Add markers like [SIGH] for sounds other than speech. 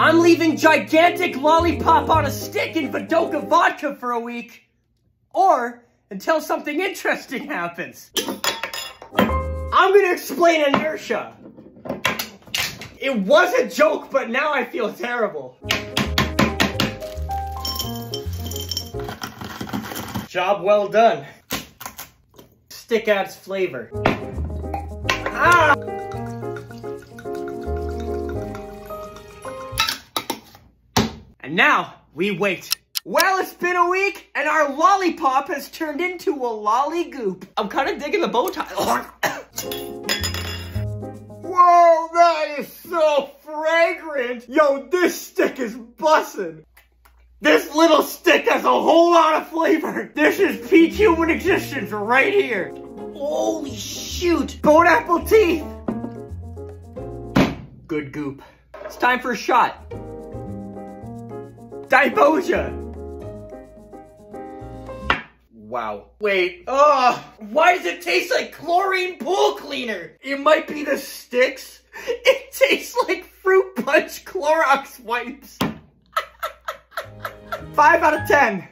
I'm leaving gigantic lollipop on a stick in Vidoka vodka for a week. Or until something interesting [LAUGHS] happens. I'm gonna explain inertia. It was a joke, but now I feel terrible. Job well done. Stick adds flavor. And now, we wait. Well, it's been a week, and our lollipop has turned into a lolly goop. I'm kind of digging the bow tie. [COUGHS] Whoa, that is so fragrant. Yo, this stick is bussin'. This little stick has a whole lot of flavor. This is peach human existence right here. Holy shoot. Bone apple teeth. Good goop. It's time for a shot. Daj Boze. Wow. Wait. Ugh. Why does it taste like chlorine pool cleaner? It might be the sticks. [LAUGHS] It tastes like fruit punch Clorox wipes. [LAUGHS] Five out of ten.